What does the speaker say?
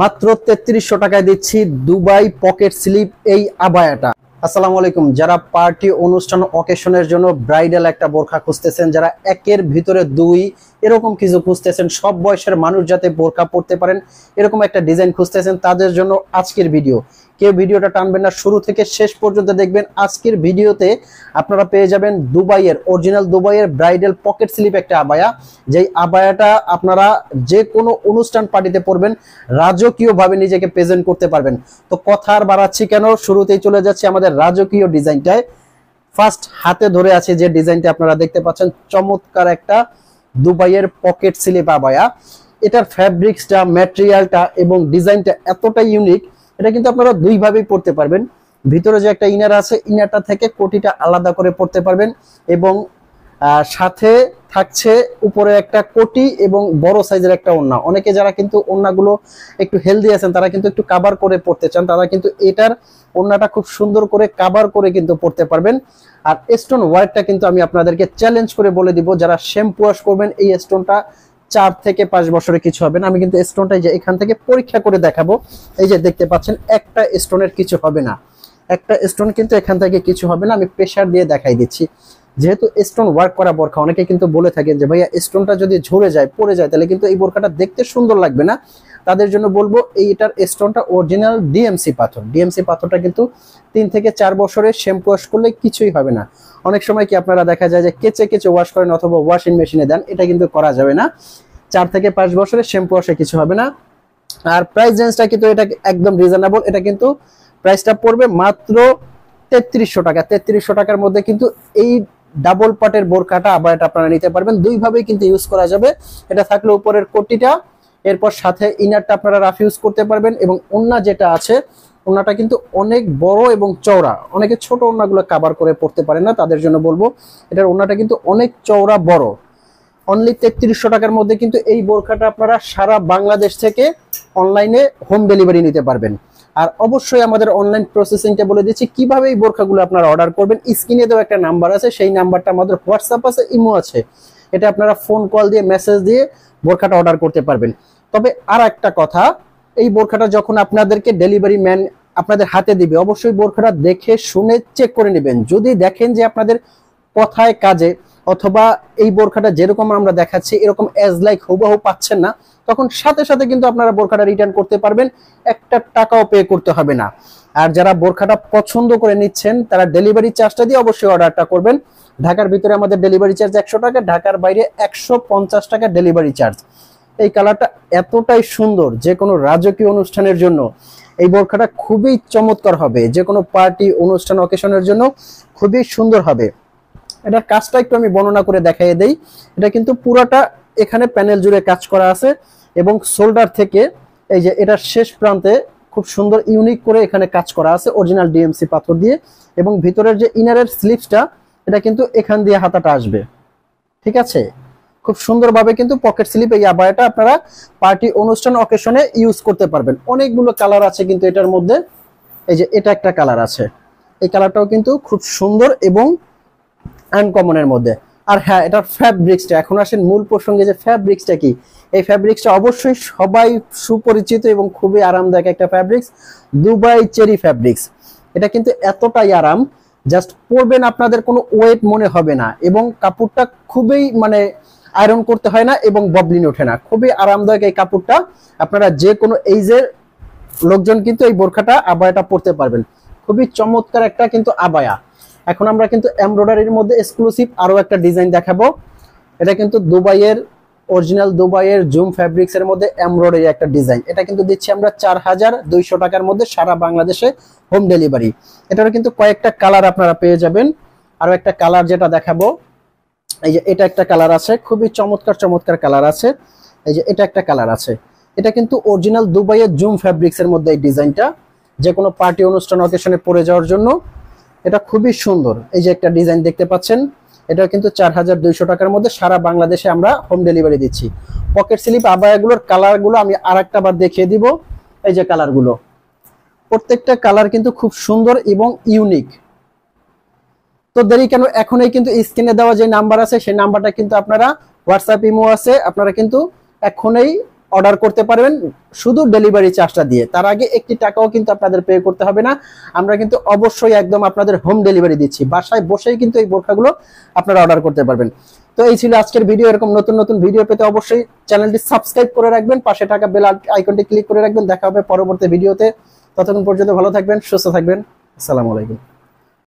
মাত্র তেত্রিশশো টাকায় দিচ্ছি দুবাই পকেট স্লিপ এই আবায়াটা। আসসালামু আলাইকুম। যারা পার্টি অনুষ্ঠান অকেশনের জন্য ব্রাইডাল একটা বোরখা খুঁজতেছেন, যারা একের ভিতরে দুই, এরকম কিছু খুঁজতেছেন, সব বয়সের মানুষ যাতে বোরখা পড়তে পারেন, এরকম একটা ডিজাইন খুঁজতেছেন, তাদের জন্য আজকের ভিডিও কেউ ভিডিওটা টানবেন না, শুরু থেকে শেষ পর্যন্ত দেখবেন আজকের ভিডিওতে আপনারা পেয়ে যাবেন দুবাইয়ের অরিজিনাল দুবাইয়ের ব্রাইডাল পকেট স্লিপ একটা আবায়া। যেই আবায়াটা আপনারা যে কোনো অনুষ্ঠান পার্টিতে পড়বেন রাজকীয়ভাবে নিজেকে প্রেজেন্ট করতে পারবেন। তো কথা আর বাড়াচ্ছি কেন? শুরুতেই চলে যাচ্ছে আমাদের রাজকীয় ডিজাইনটায়। ফার্স্ট হাতে ধরে আছে যে ডিজাইনটা আপনারা দেখতে পাচ্ছেন, চমৎকার একটা দুবাইয়ের পকেট স্লিপ আবায়া। এটার ফ্যাব্রিক্সটা ম্যাটেরিয়ালটা এবং ডিজাইনটা এতটাই ইউনিক এটা কিন্তু আপনারা দুইভাবেই পড়তে পারবেন। ভিতরে যে একটা ইনার আছে ইনারটা থেকে কোটিটা আলাদা করে পড়তে পারবেন এবং সাথে থাকছে উপরে একটা কোটি এবং বড় সাইজের একটা ওন্না অনেকে যারা কিন্তু ওন্নাগুলো একটু হেলদি আছেন, তারা কিন্তু একটু কাবার করে পড়তে চান, তারা কিন্তু এটার ওন্নাটা খুব সুন্দর করে কাবার করে কিন্তু পড়তে পারবেন। আর স্টোন ওয়ার্কটা কিন্তু আমি আপনাদেরকে চ্যালেঞ্জ করে বলে দিব, যারা শ্যাম্পু ওয়াশ করবেন, এই স্টোনটা চার থেকে পাঁচ বছরে কিছু হবে না। আমি কিন্তু স্টোনটা যে এখান থেকে পরীক্ষা করে দেখাবো। এই যে দেখতে পাচ্ছেন, একটা স্টোনের কিছু হবে না। একটা স্টোন কিন্তু এখান থেকে কিছু হবে না। আমি প্রেশার দিয়ে দেখাই দিচ্ছি। যেহেতু স্টোন ওয়ার্ক করা বোরখা, অনেকে কিন্তু বলে থাকেন যে, ভাইয়া স্টোনটা যদি ঝরে যায়, পড়ে যায়, তাহলে কিন্তু এই বোরখাটা দেখতে সুন্দর লাগবে না। তাদের জন্য বলব, এইটার স্টোনটা অরিজিনাল ডিএমসি পাথর। ডিএমসি পাথরটা কিন্তু তিন থেকে চার বছরে শ্যাম্পু ওয়াশ করলে কিছুই হবে না। অনেক সময় কি আপনারা দেখা যায় যে কেচে কেচে ওয়াশ করেন অথবা ওয়াশিং মেশিনে দেন, এটা কিন্তু করা যাবে না। চার থেকে পাঁচ বছরে শ্যাম্পু আসে, কিছু হবে না। আর প্রাইস রেঞ্জটা কিন্তু এটা একদম রিজনেবল এটা কিন্তু প্রাইসটা পড়বে মাত্র তেত্রিশশো টাকা। তেত্রিশশো টাকার মধ্যে কিন্তু এই ডাবল পাটের বোরকাটা আবার এটা আপনারা নিতে পারবেন। দুইভাবেই কিন্তু ইউজ করা যাবে। এটা থাকলে উপরের কোটিটা, এরপর সাথে ইনারটা আপনারা রাফ ইউজ করতে পারবেন এবং ওন্না যেটা আছে ওন্নাটা কিন্তু অনেক বড় এবং চওড়া। অনেকে ছোট ওন্নাগুলো কাবার করে পড়তে পারে না, তাদের জন্য বলব, এটার ওন্নাটা কিন্তু অনেক চওড়া বড়। অনলি তেত্রিশশো টাকার মধ্যে কিন্তু এই বোরখাটা আপনারা সারা বাংলাদেশ থেকে অনলাইনে হোম ডেলিভারি নিতে পারবেন। আর অবশ্যই আমাদের অনলাইন প্রসেসিংটা বলে দিচ্ছি, কীভাবে এই বোরখাগুলো আপনারা অর্ডার করবেন। স্ক্রিনে দেওয়া একটা নাম্বার আছে, সেই নাম্বারটা আমাদের হোয়াটসঅ্যাপ আছে ইমো আছে। এটা আপনারা ফোন কল দিয়ে মেসেজ দিয়ে বোরখাটা অর্ডার করতে পারবেন। তবে আর একটা কথা, এই বোরখাটা যখন আপনাদেরকে ডেলিভারি ম্যান আপনাদের হাতে দিবে, অবশ্যই বোরখাটা দেখে শুনে চেক করে নেবেন। যদি দেখেন যে আপনাদের কথায় কাজে অথবা এই বোরখাটা যেরকম আমরা দেখাচ্ছি, এরকম এজ লাইক হুবাহু পাচ্ছেন না, তখন সাথে সাথে কিন্তু আপনারা বোরখাটা রিটার্ন করতে পারবেন, একটা টাকাও পে করতে হবে না। আর যারা বোরখাটা পছন্দ করে নিচ্ছেন, তারা ডেলিভারি চার্জটা দিয়ে অবশ্যই অর্ডারটা করবেন। ঢাকার ভিতরে আমাদের ডেলিভারি চার্জ একশো টাকা, ঢাকার বাইরে একশো পঞ্চাশ টাকা ডেলিভারি চার্জ এই কালারটা এতটাই সুন্দর, যে কোনো রাজকীয় অনুষ্ঠানের জন্য। এই বোরখাটা খুবই চমৎকার হবে, যে কোনো পার্টি অনুষ্ঠান অকেশনের জন্য খুবই সুন্দর হবে। এটার কাজটা একটু আমি বর্ণনা করে দেখাই দেই। এটা কিন্তু পুরাটা এখানে প্যানেল জুড়ে কাজ করা আছে এবং শোল্ডার থেকে এই যে এটার শেষ প্রান্তে খুব সুন্দর ইউনিক করে এখানে কাজ করা আছে অরিজিনাল ডিএমসি পাথর দিয়ে এবং ভিতরের যে ইনারের স্লিপসটা এটা কিন্তু এখান দিয়ে হাতাটা আসবে। ঠিক আছে? খুব সুন্দরভাবে কিন্তু পকেট স্লিপ এই আবায়াটা আপনারা পার্টি অনুষ্ঠান অকেশনে ইউজ করতে পারবেন। অনেকগুলো কালার আছে কিন্তু এটার মধ্যে। এই যে এটা একটা কালার আছে। এই কালারটাও কিন্তু খুব সুন্দর এবং আনকমনের মধ্যে। আর হ্যাঁ এটার ফ্যাব্রিক্সটা এখন আসেন মূল প্রসঙ্গে যে ফ্যাব্রিক্সটা কি? এই ফ্যাব্রিক্সটা অবশ্যই সবাই সুপরিচিত এবং খুবই আরামদায়ক একটা ফ্যাব্রিক্স দুবাই চেরি ফ্যাব্রিক্স এটা কিন্তু এতটাই আরাম জাস্ট পরবেন আপনাদের কোনো ওয়েট মনে হবে না এবং কাপড়টা খুবই মানে আয়রন করতে হয় না এবং ববলিন ওঠে না। খুবই আরামদায়ক এই কাপড়টা। আপনারা যে কোনো এইজের লোকজন কিন্তু এই বোরখাটা আবায়াটা পরতে পারবেন। খুবই চমৎকার একটা কিন্তু আবায়া। এখন আমরা কিন্তু এমব্রয়ডারির মধ্যে এক্সক্লুসিভ আরও একটা ডিজাইন দেখাবো। এটা কিন্তু দুবাইয়ের অরিজিনাল দুবাইয়ের জুম ফ্যাব্রিক্স এর মধ্যে এমব্রয়ডারি একটা ডিজাইন এটা কিন্তু দিচ্ছি আমরা চার হাজার দুইশো টাকার মধ্যে সারা বাংলাদেশে হোম ডেলিভারি এটারও কিন্তু কয়েকটা কালার আপনারা পেয়ে যাবেন। আরও একটা কালার যেটা দেখাবো। এই যে এটা একটা কালার আছে, খুবই চমৎকার চমৎকার কালার আছে। এই যে এটা একটা কালার আছে। এটা কিন্তু অরিজিনাল দুবাইয়ের জুম ফ্যাব্রিক্স এর মধ্যে এই ডিজাইনটা যে কোনো পার্টি অনুষ্ঠান অকেশনে পরে যাওয়ার জন্য। এটা খুবই সুন্দর। এই যে একটা ডিজাইন দেখতে পাচ্ছেন এটা কিন্তু চার হাজার দুইশো টাকার মধ্যে সারা বাংলাদেশে আমরা হোম ডেলিভারি দিচ্ছি। পকেট স্লিপ আবায়াগুলোর কালারগুলো আমি আর একটা বার দেখিয়ে দিব, এই যে কালারগুলো প্রত্যেকটা কালার কিন্তু খুব সুন্দর এবং ইউনিক তো দেরি কেন, এখনই কিন্তু স্ক্রিনে দেওয়া যে নাম্বার আছে, সেই নাম্বারটা কিন্তু আপনারা হোয়াটসঅ্যাপ ইমো আছে, আপনারা কিন্তু এখনই অর্ডার করতে পারবেন শুধু ডেলিভারি চার্জটা দিয়ে। তার আগে একটি টাকাও কিন্তু আপনাদের পে করতে হবে না। আমরা কিন্তু অবশ্যই একদম আপনাদের হোম ডেলিভারি দিচ্ছি। বাসায় বসেই কিন্তু এই বোরখাগুলো আপনারা অর্ডার করতে পারবেন। তো এই ছিল আজকের ভিডিও এরকম নতুন নতুন ভিডিও পেতে অবশ্যই চ্যানেলটি সাবস্ক্রাইব করে রাখবেন। পাশে টাকা বেল আইকনটি ক্লিক করে রাখবেন। দেখা হবে পরবর্তী ভিডিওতে ততক্ষণ পর্যন্ত ভালো থাকবেন, সুস্থ থাকবেন। আসসালামু আলাইকুম।